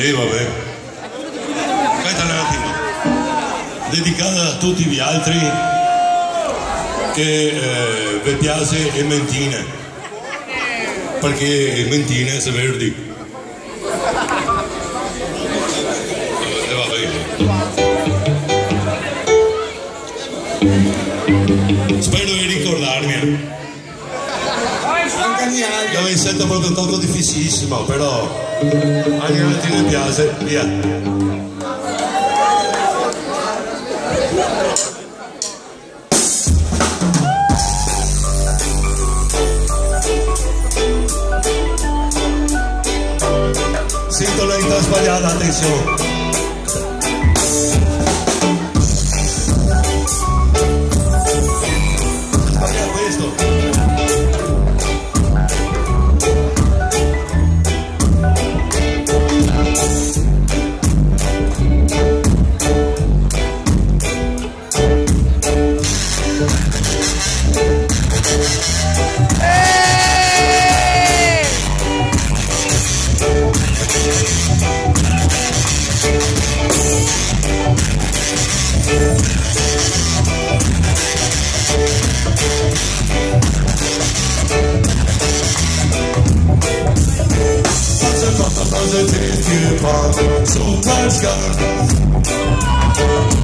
Sì, vabbè. Aspetta un attimo. Dedicata a tutti gli altri che eh, vi piace e mentine. Perché mentine se verdi. Spero di ricordarmi. Io mi sento proprio un tanto difficilissimo, però anche a te mi piace, via. Sintonia sbagliata, attenzione. det dyker mannen Solbergsgarden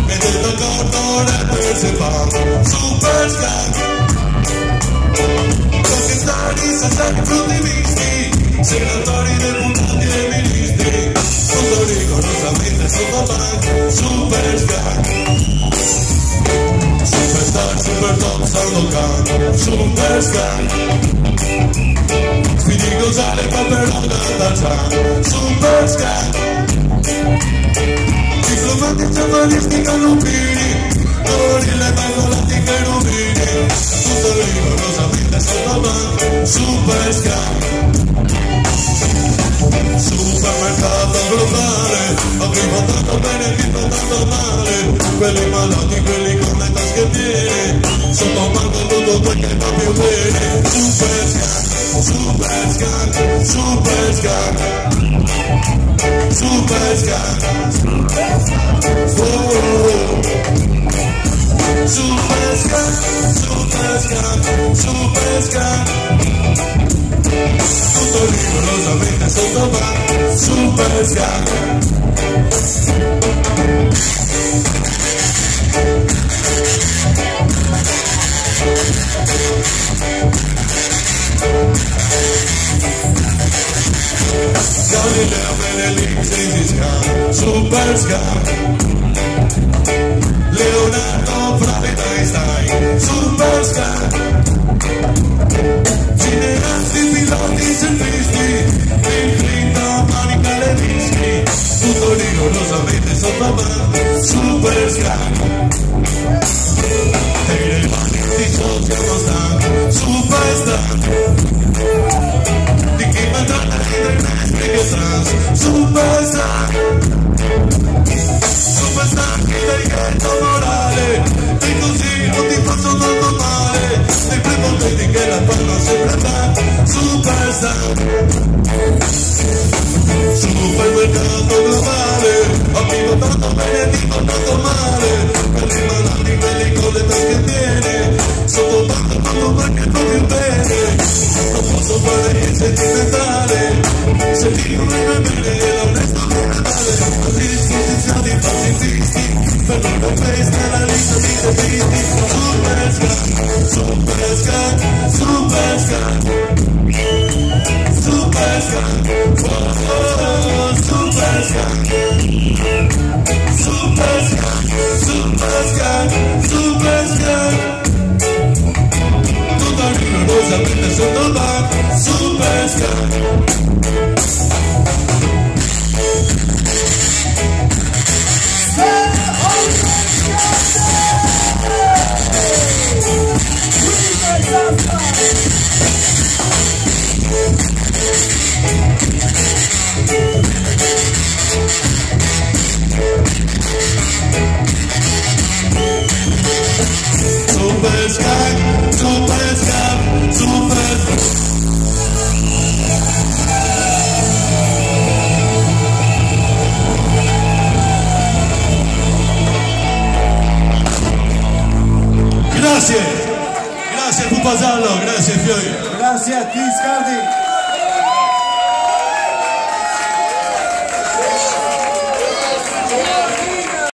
Men det var gatan där bösen vann Solbergsgarden Klockan snart i sig snart från din visning Sedan tar ni det mot allt i en belysning Under ögonen som inte som var blank Solbergsgarden Superstar, supertop, sound och gang Solbergsgarden Super scarpe Speedy Gonzale, Paperone, Tarzan, Super Scan Diplomati, giornalisti, canopini Gorille, mangolati, cherubini Tutto rigorosamente sotto banco Super Scan Supermercato globale. Aprivo tanto bene, vivo tanto male. Quelli malati, quelli con le tasche piene. Sotto banco tutto quel che va più bene. Super Scan Super Sky, Super Sky, Super Sky, Super Sky, Super Sky, Super Sky. super libero, la venta sotto bar, Super Sky. Going down in an super. Leonardo Friday Einstein, super sky. Cineasti, piloti, surfisti, Clinton, Monica Lewinsky. Tutto rigorosamente sotto mano, super sky. Telepatici, super. mamá, mamá, que. Superstar, superstar, superstar, oh, superstar, superstar, superstar, superstar. Toda minha rosa, minha sonora, superstar. pasarlo. Gracias, Fiori. Gracias, Chris Hardy.